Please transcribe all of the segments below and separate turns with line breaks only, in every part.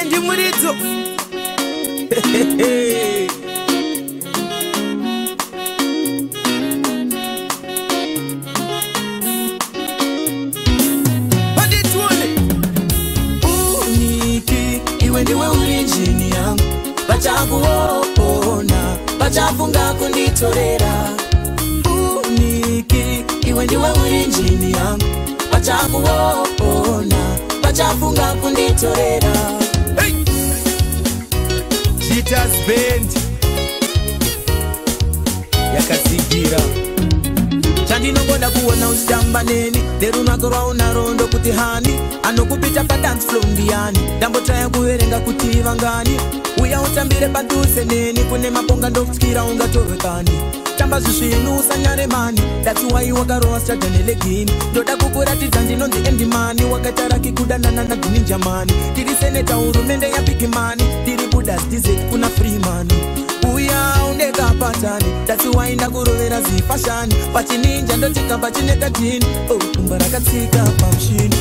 endi muridzo vachakuopona vachafunga kunditorera uniki iwe ndiwe urinjini yangu vachakuopona vachafunga kunditorera uniki, haters band yakatsigira chandinongoda kuona uchitamba neni nerunako rwaunaro ndokuti hani anokupita padance flow ndiyani ndambotaya kuverenga kuti vangani uya utambire padhuze neni kune mabonga ndokutyira ungatovekani tamba zvizvinhu usanyare mani dati wai wakarova sada nelegini ndoda kukuratidza ndinonzi endimani wakataraki kudanana nadzininjamani tiri seneta hurumende yapigimani tiri buda dizet kuna freeman uyaundekapatani dati waina kurovera zifashani pachininja ndotikamba chine kadini o oh, kumba rakatsika pamushini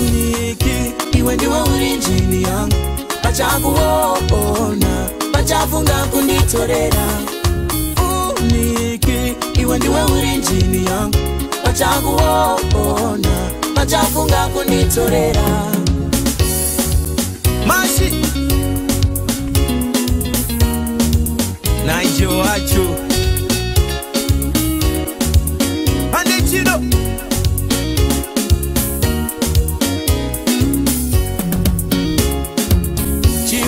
uniki iwe ndiwe uri njini yangu vachakuoona vachafunga kunditorera oh, oh, yangu wachakuwona wachafunga kunitorera mashi naijo wacho pande chido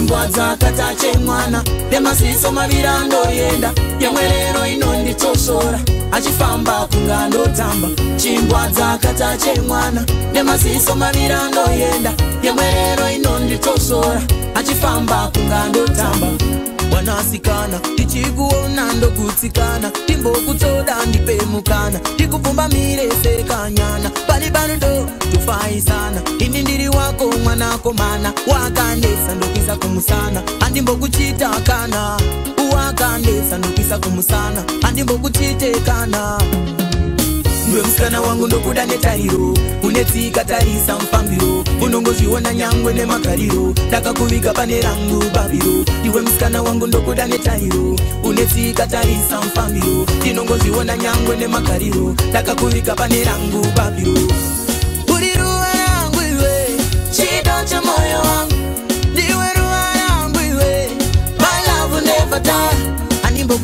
pfungwa dzakatache mwana nemaziso mavira andoenda yemwerero inonditosora achifamba kunge andotamba chingwa dzakatache mwana nemaziso mavira andoenda yemwerero inonditosora achifamba kunge andotamba vanasikana ndichikuona ndokutsikana ndimbokutsoda ndipemukana ndikupfumbamire sekanyana pane pano ndo tofaisana ini ndiri wako mwanakomana wakandesa ndokisa kumusana handimbokuchita kana wakandesa ndokisa kumusana handimbokuchite kana ndwemusikana wangu ndokuda netariro kune tsika tarisa mufambiro unongozviona nyangwe nemagariro ndakakuviga pane rangu babiro iwe musikana wangu ndokuda netariro une tsika tarisa mufambiro inongozviona nyangwe nemagariro ndakakuviga pane rangu babiro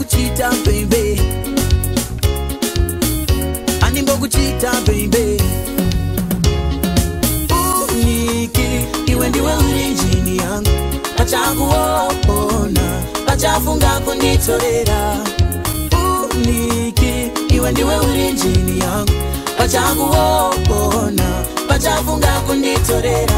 Chita, baby. uchafunga kunditorera uniki iwe ndiwe uri njini yangu pachakuwokona pachafunga kunditorera